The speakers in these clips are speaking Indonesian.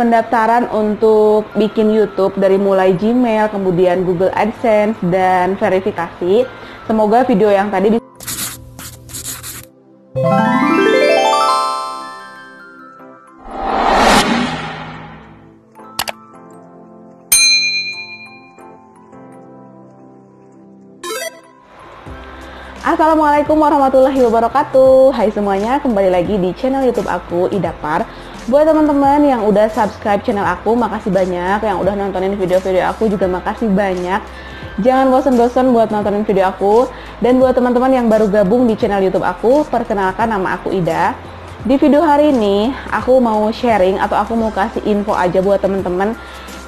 pendaftaran untuk bikin YouTube dari mulai Gmail, kemudian Google AdSense dan verifikasi. Semoga video yang tadi bisa Assalamualaikum warahmatullahi wabarakatuh Hai semuanya, kembali lagi di channel youtube aku, Idapar Buat teman-teman yang udah subscribe channel aku, makasih banyak. Yang udah nontonin video-video aku juga makasih banyak. Jangan bosan-bosan buat nontonin video aku. Dan buat teman-teman yang baru gabung di channel youtube aku Perkenalkan nama aku Ida. Di video hari ini, aku mau sharing atau aku mau kasih info aja buat teman-teman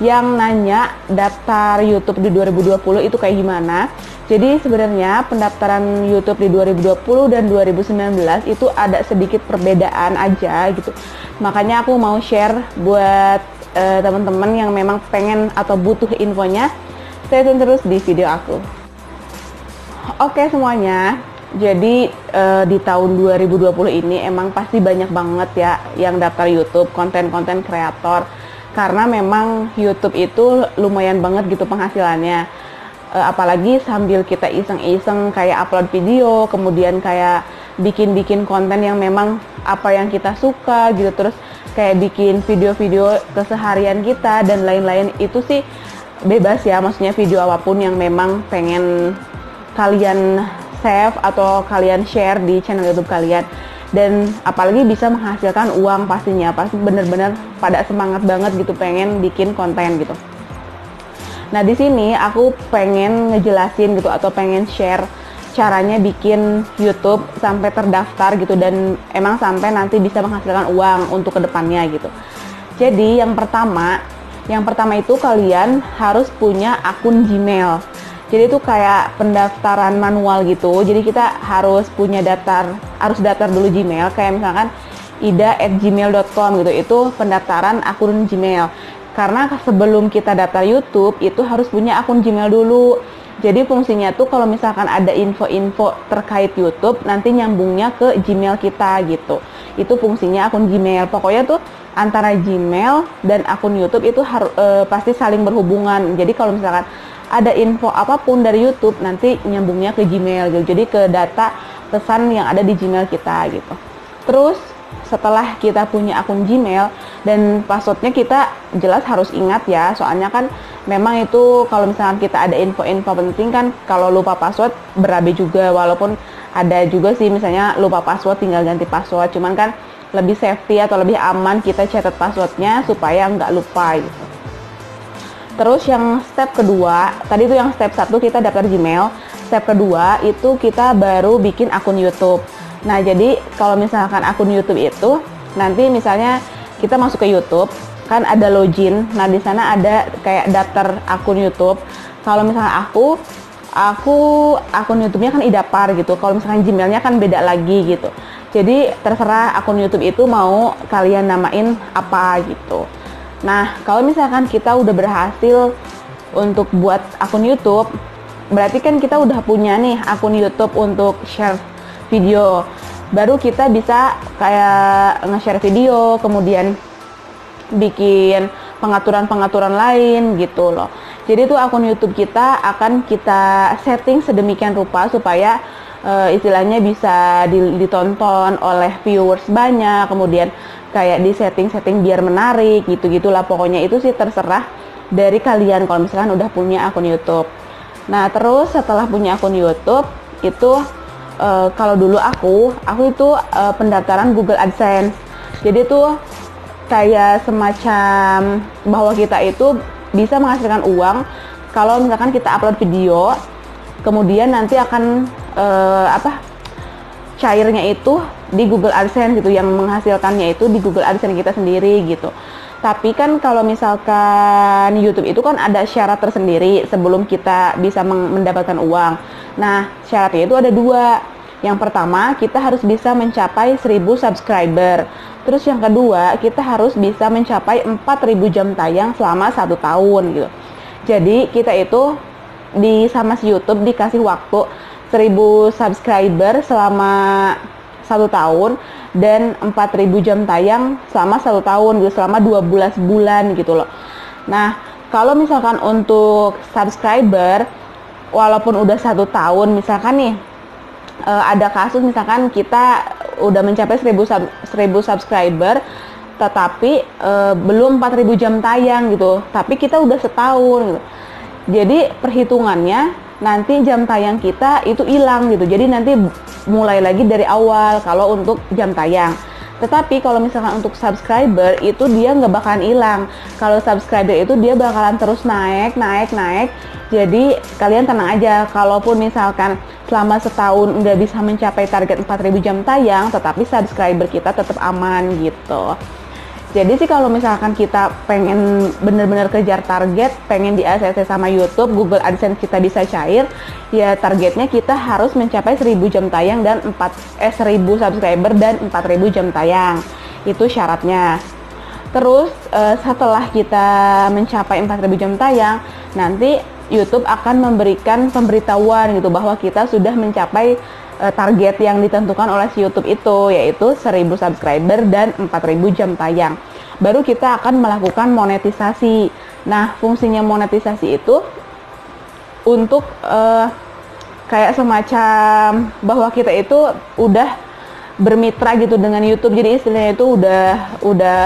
yang nanya daftar YouTube di 2020 itu kayak gimana jadi sebenarnya pendaftaran YouTube di 2020 dan 2019 itu ada sedikit perbedaan aja gitu. Makanya aku mau share buat uh, teman-teman yang memang pengen atau butuh infonya. Stay tune terus di video aku. Oke semuanya, jadi uh, di tahun 2020 ini emang pasti banyak banget ya yang daftar YouTube, konten-konten kreator. Karena memang YouTube itu lumayan banget gitu penghasilannya. Uh, apalagi sambil kita iseng-iseng kayak upload video kemudian kayak bikin-bikin konten yang memang apa yang kita suka gitu terus kayak bikin video-video keseharian kita dan lain-lain itu sih bebas ya maksudnya video apa pun yang memang pengen kalian save atau kalian share di channel YouTube kalian dan apalagi bisa menghasilkan uang pastinya pasti bener-bener pada semangat banget gitu pengen bikin konten gitu Nah, di sini aku pengen ngejelasin gitu atau pengen share caranya bikin YouTube sampai terdaftar gitu dan emang sampai nanti bisa menghasilkan uang untuk ke depannya gitu. Jadi yang pertama, yang pertama itu kalian harus punya akun Gmail. Jadi itu kayak pendaftaran manual gitu. Jadi kita harus punya daftar, harus daftar dulu Gmail. Kayak misalkan ida@gmail.com gitu. Itu pendaftaran akun Gmail karena sebelum kita daftar YouTube itu harus punya akun Gmail dulu. Jadi fungsinya tuh kalau misalkan ada info-info terkait YouTube nanti nyambungnya ke Gmail kita gitu. Itu fungsinya akun Gmail. Pokoknya tuh antara Gmail dan akun YouTube itu e, pasti saling berhubungan. Jadi kalau misalkan ada info apa pun dari YouTube nanti nyambungnya ke Gmail gitu. Jadi ke data pesan yang ada di Gmail kita gitu. Terus setelah kita punya akun Gmail dan passwordnya kita jelas harus ingat ya soalnya kan memang itu kalau misalkan kita ada info-info penting kan kalau lupa password berabe juga walaupun ada juga sih misalnya lupa password tinggal ganti password cuman kan lebih safety atau lebih aman kita catat passwordnya supaya nggak lupa gitu terus yang step kedua tadi itu yang step satu kita daftar Gmail step kedua itu kita baru bikin akun YouTube Nah, jadi kalau misalkan akun YouTube itu nanti misalnya kita masuk ke YouTube, kan ada login. Nah, di sana ada kayak daftar akun YouTube. Kalau misalnya aku aku akun YouTube-nya kan Idapar gitu. Kalau misalkan Gmail-nya kan beda lagi gitu. Jadi terserah akun YouTube itu mau kalian namain apa gitu. Nah, kalau misalkan kita udah berhasil untuk buat akun YouTube, berarti kan kita udah punya nih akun YouTube untuk share video. Baru kita bisa kayak nge-share video kemudian bikin pengaturan-pengaturan lain gitu loh. Jadi tuh akun YouTube kita akan kita setting sedemikian rupa supaya uh, istilahnya bisa ditonton oleh viewers banyak kemudian kayak di setting-setting biar menarik gitu gitulah pokoknya itu sih terserah dari kalian kalau misalkan udah punya akun YouTube. Nah terus setelah punya akun YouTube itu uh, kalau dulu aku aku itu uh, pendaftaran Google AdSense. Jadi itu kayak semacam bahwa kita itu bisa menghasilkan uang kalau misalkan kita upload video kemudian nanti akan uh, apa cairnya itu di Google AdSense gitu yang menghasilkannya itu di Google AdSense kita sendiri gitu tapi kan kalau misalkan YouTube itu kan ada syarat tersendiri sebelum kita bisa mendapatkan uang. Nah, syaratnya itu ada dua. Yang pertama, kita harus bisa mencapai 1000 subscriber. Terus yang kedua, kita harus bisa mencapai 4000 jam tayang selama satu tahun gitu. Jadi kita itu di sama si YouTube dikasih waktu 1000 subscriber selama satu tahun dan 4000 jam tayang selama satu tahun gitu selama 12 bulan gitu loh. Nah kalau misalkan untuk subscriber walaupun udah satu tahun misalkan nih uh, ada kasus misalkan kita udah mencapai 1000 sub, 1000 subscriber tetapi uh, belum 4000 jam tayang gitu tapi kita udah setahun gitu. Jadi perhitungannya nanti jam tayang kita itu hilang gitu. Jadi nanti mulai lagi dari awal kalau untuk jam tayang. Tetapi kalau misalkan untuk subscriber itu dia nggak bakalan hilang. Kalau subscriber itu dia bakalan terus naik, naik, naik. Jadi kalian tenang aja. Kalaupun misalkan selama setahun nggak bisa mencapai target 4000 jam tayang, tetapi subscriber kita tetap aman gitu. Jadi sih kalau misalkan kita pengen bener-bener kejar target, pengen di ACC sama YouTube, Google AdSense kita bisa cair, ya targetnya kita harus mencapai 1000 jam tayang dan 4 eh 1000 subscriber dan 4000 jam tayang. Itu syaratnya. Terus eh, setelah kita mencapai 4000 jam tayang, nanti YouTube akan memberikan pemberitahuan gitu bahwa kita sudah mencapai uh, target yang ditentukan oleh si YouTube itu yaitu 1000 subscriber dan 4000 jam tayang. Baru kita akan melakukan monetisasi. Nah, fungsinya monetisasi itu untuk uh, kayak semacam bahwa kita itu udah bermitra gitu dengan YouTube. Jadi istilahnya itu udah udah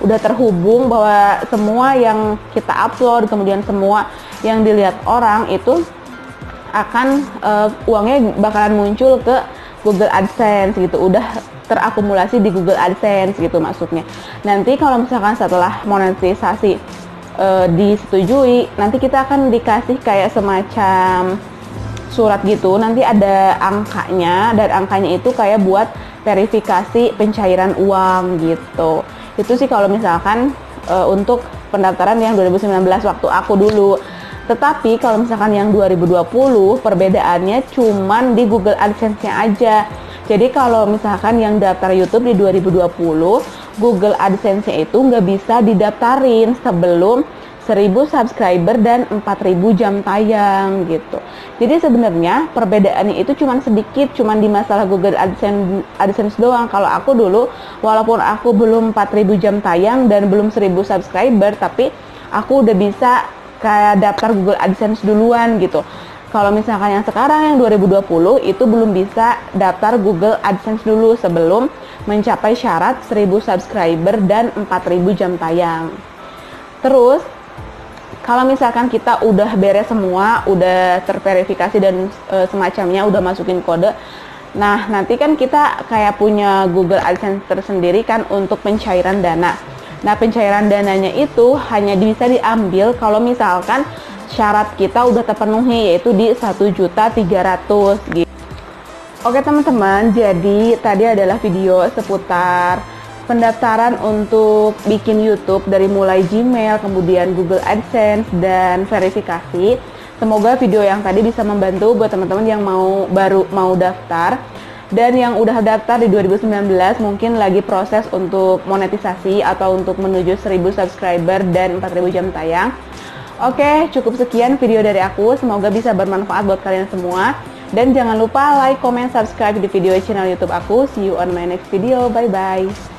udah terhubung bahwa semua yang kita upload kemudian semua yang dilihat orang itu akan uh, uangnya bakalan muncul ke Google AdSense gitu. Udah terakumulasi di Google AdSense gitu maksudnya. Nanti kalau misalkan setelah monetisasi uh, disetujui nanti kita akan dikasih kayak semacam surat gitu. Nanti ada angkanya dan angkanya itu kayak buat verifikasi pencairan uang gitu. Itu sih kalau misalkan uh, untuk pendaftaran yang 2019 waktu aku dulu tetapi kalau misalkan yang 2020 perbedaannya cuman di Google AdSense-nya aja. Jadi kalau misalkan yang daftar YouTube di 2020, Google AdSense-nya itu nggak bisa didaftarin sebelum 1000 subscriber dan 4000 jam tayang gitu. Jadi sebenarnya perbedaannya itu cuma sedikit, cuma di masalah Google AdSense AdSense doang. Kalau aku dulu walaupun aku belum 4000 jam tayang dan belum 1000 subscriber tapi aku udah bisa kayak daftar Google AdSense duluan gitu. Kalau misalkan yang sekarang yang 2020 itu belum bisa daftar Google AdSense dulu sebelum mencapai syarat 1000 subscriber dan 4000 jam tayang. Terus kalau misalkan kita udah beres semua, udah terverifikasi dan e, semacamnya, udah masukin kode, nah nanti kan kita kayak punya Google AdSense tersendiri kan untuk pencairan dana. Nah, pencairan dananya itu hanya bisa diambil kalau misalkan syarat kita udah terpenuhi yaitu di 1.300 gitu. Oke teman-teman, jadi tadi adalah video seputar pendaftaran untuk bikin YouTube dari mulai Gmail, kemudian Google AdSense dan verifikasi. Semoga video yang tadi bisa membantu buat teman-teman yang mau baru mau daftar dan yang udah daftar di 2019 mungkin lagi proses untuk monetisasi atau untuk menuju 1000 subscriber dan 4000 jam tayang. Oke, cukup sekian video dari aku. Semoga bisa bermanfaat buat kalian semua. Dan jangan lupa like, comment, subscribe di video channel YouTube aku. See you on my next video. Bye bye.